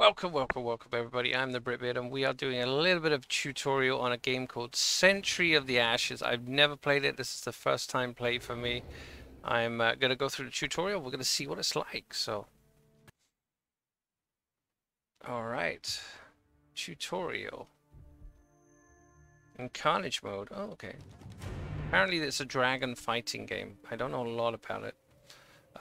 Welcome, welcome, welcome everybody. I'm the Britbeard and we are doing a little bit of tutorial on a game called Century of the Ashes. I've never played it. This is the first time play for me. I'm uh, going to go through the tutorial. We're going to see what it's like. So, all right, tutorial in Carnage mode. Oh, okay. Apparently it's a dragon fighting game. I don't know a lot about it,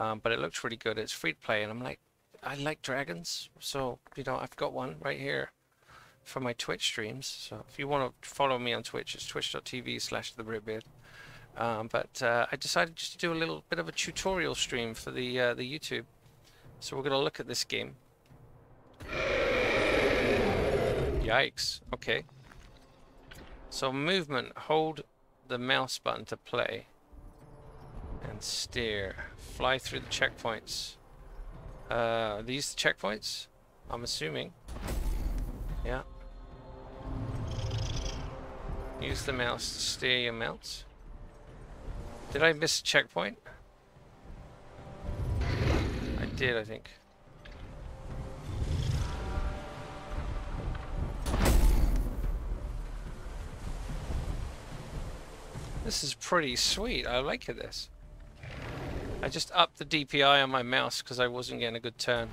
um, but it looks really good. It's free to play and I'm like, I like dragons, so you know I've got one right here for my Twitch streams. So if you want to follow me on Twitch, it's twitch.tv slash the. Um, but uh, I decided just to do a little bit of a tutorial stream for the uh, the YouTube. So we're gonna look at this game. Yikes! Okay. So movement, hold the mouse button to play, and steer. Fly through the checkpoints. Uh, are these the checkpoints? I'm assuming. Yeah. Use the mouse to steer your mounts. Did I miss a checkpoint? I did, I think. This is pretty sweet. I like this. I just upped the DPI on my mouse because I wasn't getting a good turn.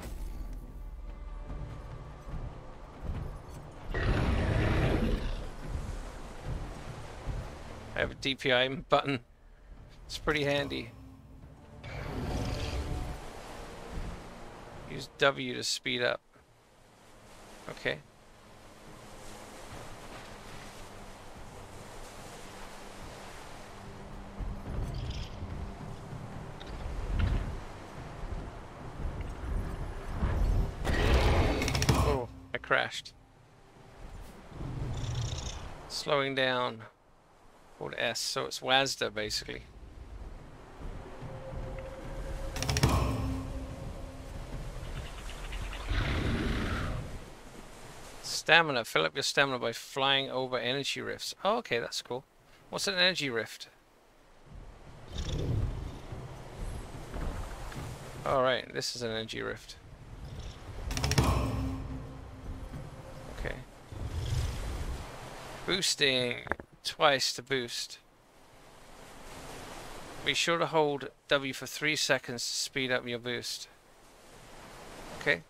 I have a DPI button. It's pretty handy. Use W to speed up. Okay. Crashed. Slowing down. Hold S, so it's WASD basically. Stamina. Fill up your stamina by flying over energy rifts. Oh, okay, that's cool. What's an energy rift? Alright, this is an energy rift. Boosting. Twice to boost. Be sure to hold W for 3 seconds to speed up your boost. Okay.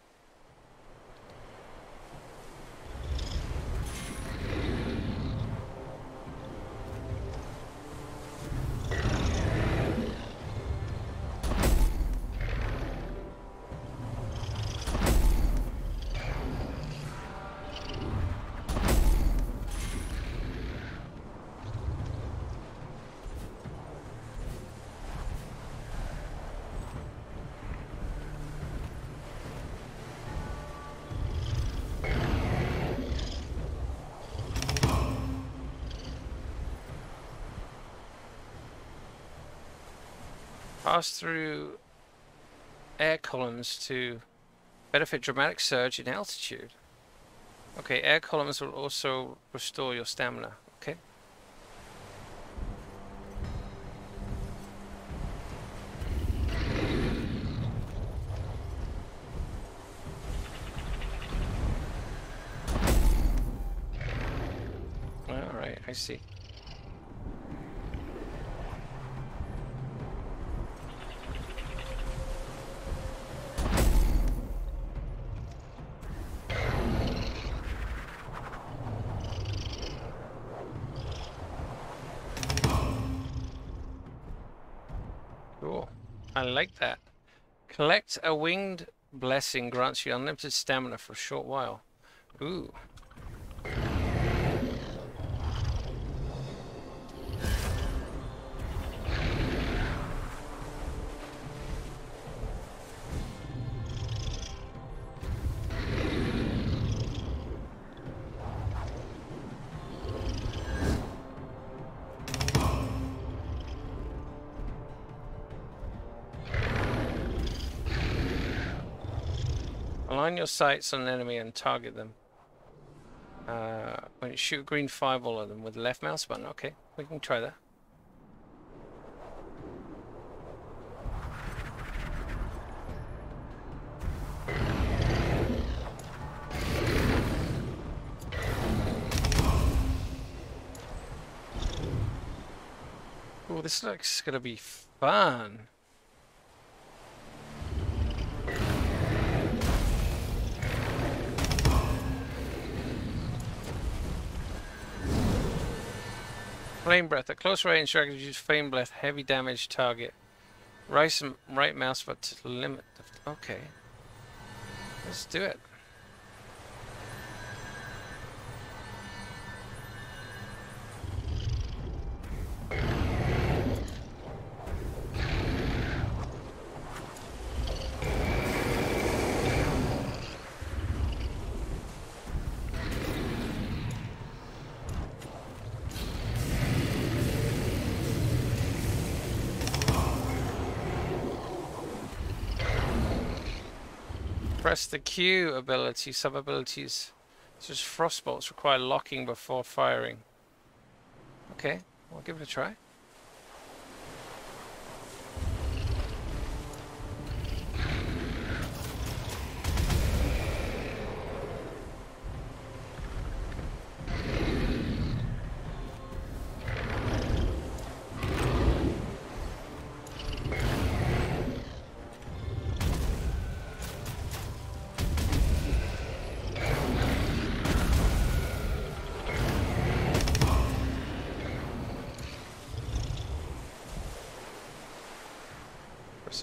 Pass through air columns to benefit dramatic surge in altitude. Okay, air columns will also restore your stamina. Okay. Alright, I see. I like that. Collect a winged blessing grants you unlimited stamina for a short while. Ooh. Align your sights on an enemy and target them. Uh, when you shoot a green fireball at them with the left mouse button. Okay, we can try that. Oh, this looks gonna be fun. Flame Breath. At close range, dragons use Flame Breath, heavy damage target. Right, right mouse but to limit. Okay. Let's do it. Press the Q ability, sub-abilities, such as Frostbolts require locking before firing. Okay, we'll give it a try.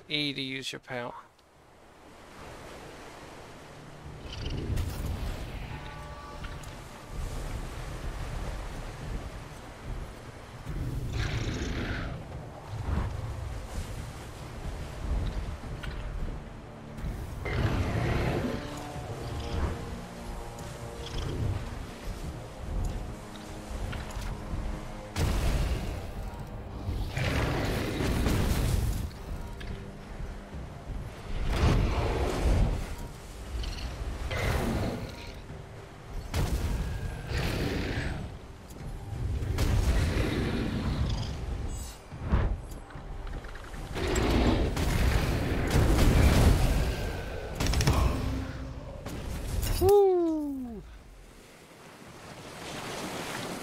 E to use your power.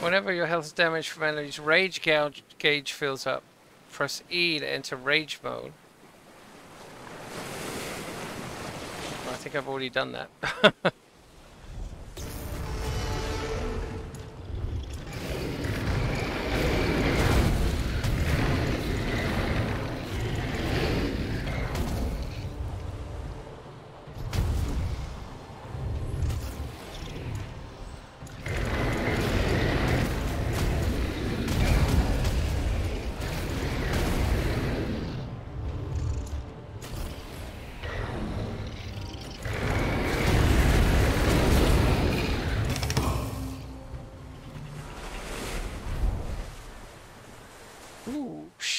Whenever your health is damaged from enemies, rage gauge, gauge fills up. Press E to enter rage mode. I think I've already done that.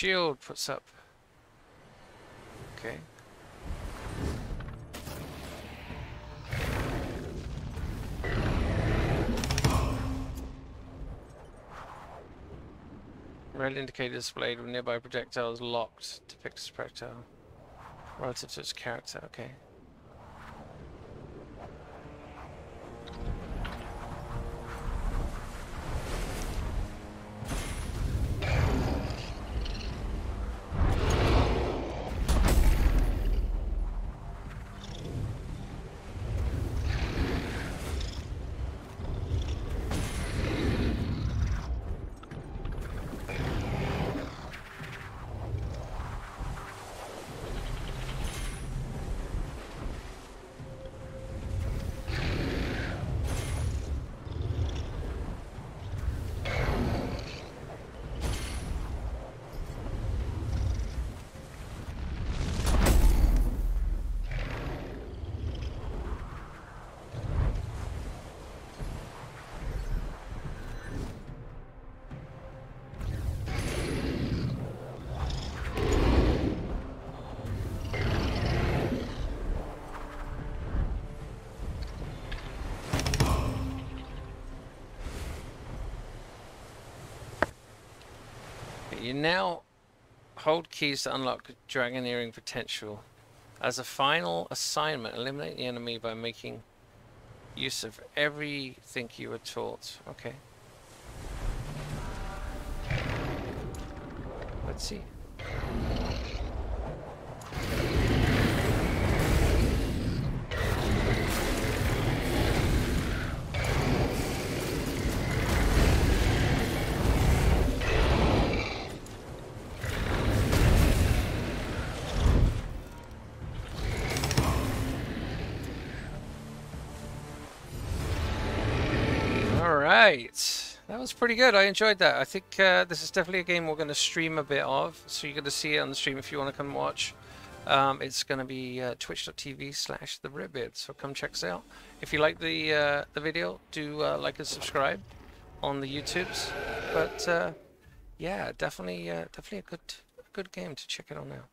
shield puts up. Okay. Red indicator displayed with nearby projectiles locked. Depicts projectile relative to its character. Okay. You now hold keys to unlock Dragoneering potential. As a final assignment, eliminate the enemy by making use of everything you were taught. Okay. Let's see. Right, that was pretty good. I enjoyed that. I think uh, this is definitely a game we're going to stream a bit of, so you're going to see it on the stream if you want to come watch. Um, it's going to be uh, twitch.tv slash the Ribbit, so come check us out. If you like the uh, the video, do uh, like and subscribe on the YouTubes. But uh, yeah, definitely, uh, definitely a good good game to check it out now.